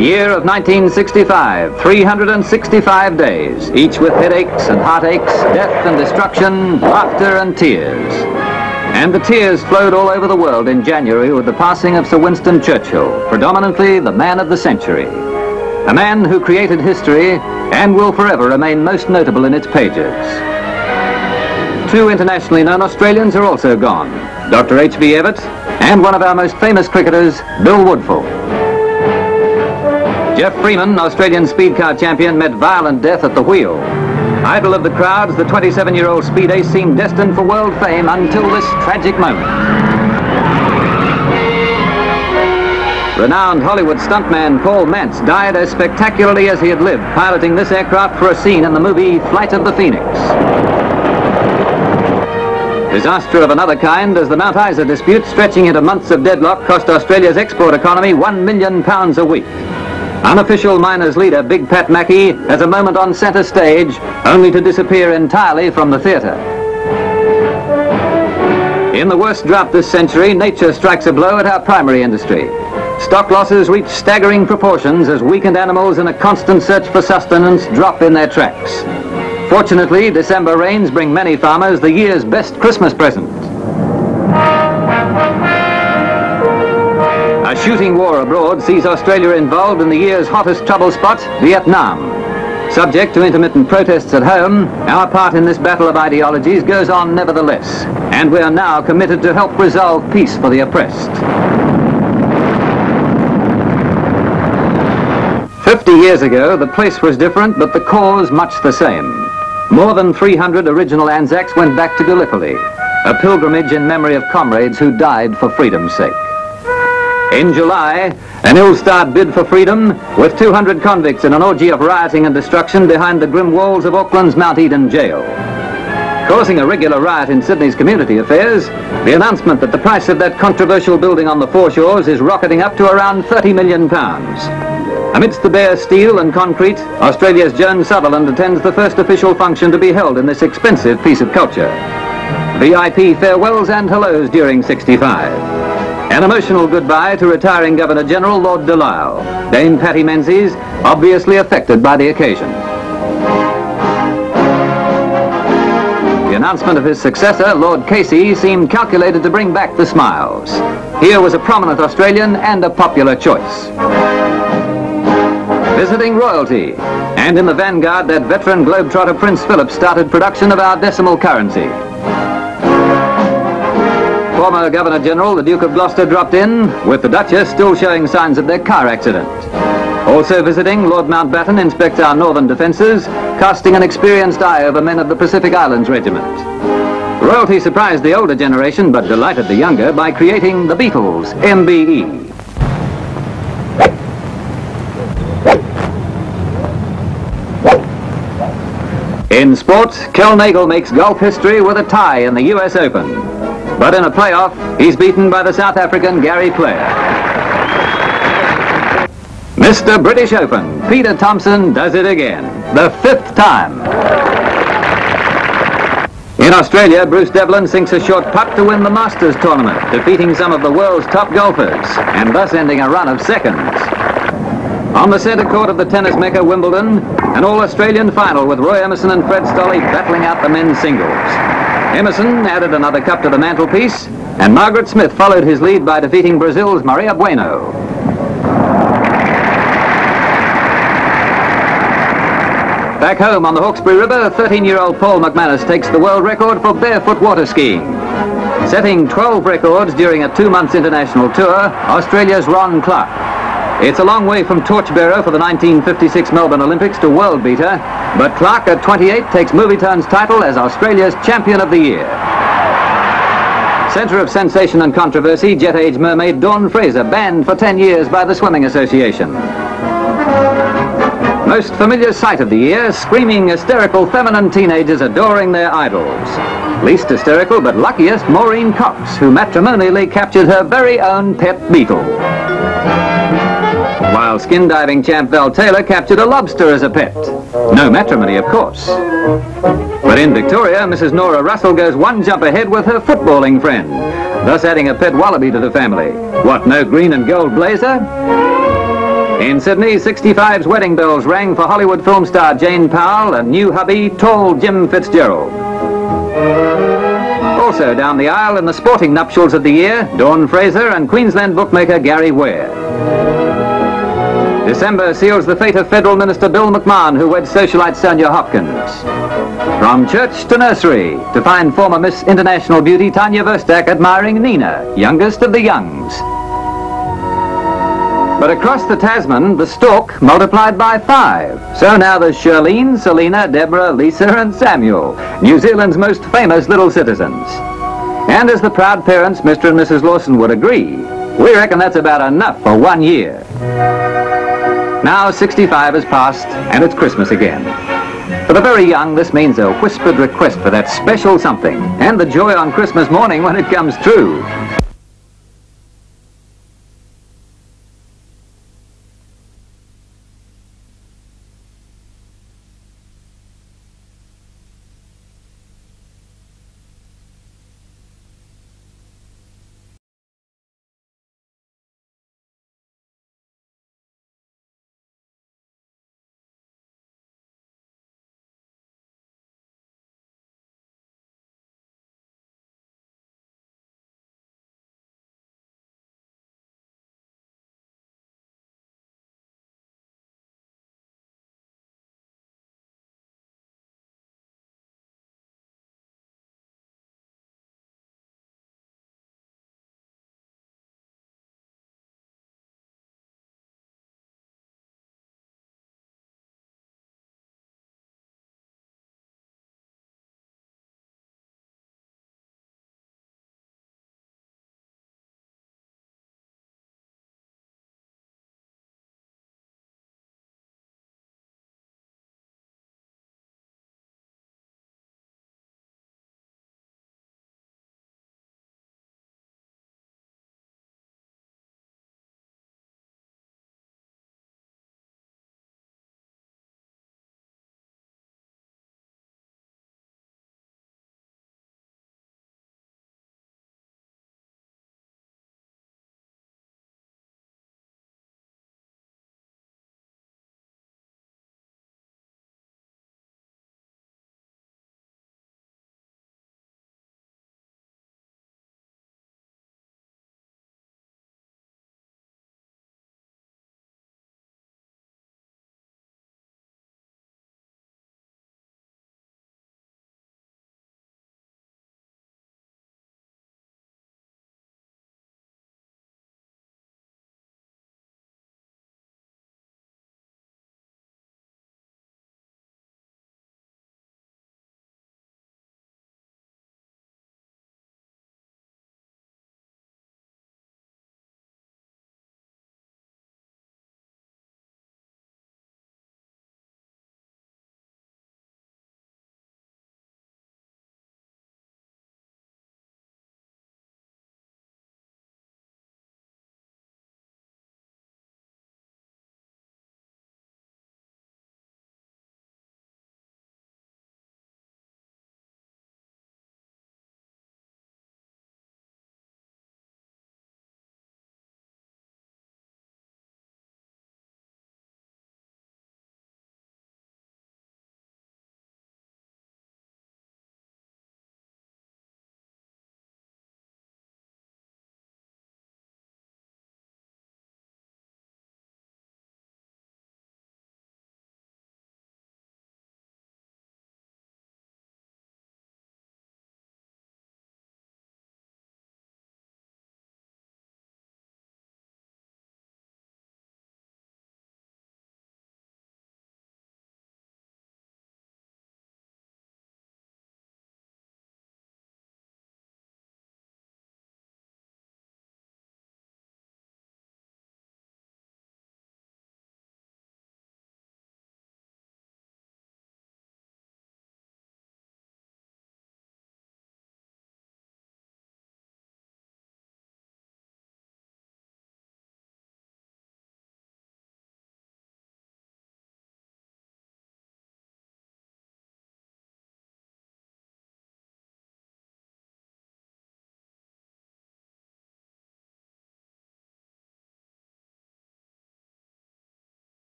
year of 1965, 365 days, each with headaches and heartaches, death and destruction, laughter and tears. And the tears flowed all over the world in January with the passing of Sir Winston Churchill, predominantly the man of the century. A man who created history and will forever remain most notable in its pages. Two internationally known Australians are also gone, Dr. H.B. Evatt and one of our most famous cricketers, Bill Woodfull. Geoff Freeman, Australian speed car champion, met violent death at the wheel. Idol of the crowds, the 27-year-old speed ace seemed destined for world fame until this tragic moment. Renowned Hollywood stuntman Paul Mantz died as spectacularly as he had lived, piloting this aircraft for a scene in the movie Flight of the Phoenix. Disaster of another kind as the Mount Isa dispute stretching into months of deadlock cost Australia's export economy one million pounds a week. Unofficial miners leader Big Pat Mackie has a moment on centre stage only to disappear entirely from the theatre. In the worst drought this century, nature strikes a blow at our primary industry. Stock losses reach staggering proportions as weakened animals in a constant search for sustenance drop in their tracks. Fortunately, December rains bring many farmers the year's best Christmas present. Shooting war abroad sees Australia involved in the year's hottest trouble spot, Vietnam. Subject to intermittent protests at home, our part in this battle of ideologies goes on nevertheless, and we are now committed to help resolve peace for the oppressed. Fifty years ago, the place was different, but the cause much the same. More than 300 original Anzacs went back to Gallipoli, a pilgrimage in memory of comrades who died for freedom's sake. In July, an ill-starred bid for freedom with 200 convicts in an orgy of rioting and destruction behind the grim walls of Auckland's Mount Eden jail. Causing a regular riot in Sydney's community affairs, the announcement that the price of that controversial building on the foreshores is rocketing up to around 30 million pounds. Amidst the bare steel and concrete, Australia's Joan Sutherland attends the first official function to be held in this expensive piece of culture. VIP farewells and hellos during 65. An emotional goodbye to retiring Governor General Lord De L'Isle. Dame Pattie Menzies, obviously affected by the occasion. The announcement of his successor, Lord Casey, seemed calculated to bring back the smiles. Here was a prominent Australian and a popular choice. Visiting royalty, and in the vanguard that veteran globetrotter Prince Philip started production of our decimal currency. Former Governor General, the Duke of Gloucester, dropped in, with the Duchess still showing signs of their car accident. Also visiting, Lord Mountbatten inspects our northern defences, casting an experienced eye over men of the Pacific Islands Regiment. Royalty surprised the older generation, but delighted the younger by creating the Beatles, MBE. In sport, Kel Nagle makes golf history with a tie in the US Open. But in a playoff, he's beaten by the South African Gary Player. Mr. British Open, Peter Thomson does it again, the fifth time. In Australia, Bruce Devlin sinks a short putt to win the Masters tournament, defeating some of the world's top golfers, and thus ending a run of seconds. On the centre court of the tennis mecca Wimbledon, an all-Australian final with Roy Emerson and Fred Stolle battling out the men's singles. Emerson added another cup to the mantelpiece, and Margaret Smith followed his lead by defeating Brazil's Maria Bueno. Back home on the Hawkesbury River, 13-year-old Paul McManus takes the world record for barefoot water skiing. Setting 12 records during a two-month international tour, Australia's Ron Clarke. It's a long way from torchbearer for the 1956 Melbourne Olympics to world beater, but Clarke at 28 takes Movietone's title as Australia's Champion of the Year. Centre of sensation and controversy, jet age mermaid Dawn Fraser banned for 10 years by the Swimming Association. Most familiar sight of the year, screaming hysterical feminine teenagers adoring their idols. Least hysterical but luckiest, Maureen Cox, who matrimonially captured her very own pet beetle while skin diving champ Val Taylor captured a lobster as a pet. No matrimony, of course. But in Victoria, Mrs. Nora Russell goes one jump ahead with her footballing friend, thus adding a pet wallaby to the family. What, no green and gold blazer? In Sydney, 65's wedding bells rang for Hollywood film star Jane Powell and new hubby, tall Jim Fitzgerald. Also down the aisle in the sporting nuptials of the year, Dawn Fraser and Queensland bookmaker Gary Ware. December seals the fate of Federal Minister Bill McMahon, who wed socialite Sonia Hopkins. From church to nursery, to find former Miss International beauty Tanya Verstak admiring Nina, youngest of the youngs. But across the Tasman, the stork multiplied by five. So now there's Shirlene, Selina, Deborah, Lisa and Samuel, New Zealand's most famous little citizens. And as the proud parents, Mr. and Mrs. Lawson would agree, we reckon that's about enough for one year. Now 65 has passed and it's Christmas again. For the very young, this means a whispered request for that special something and the joy on Christmas morning when it comes true.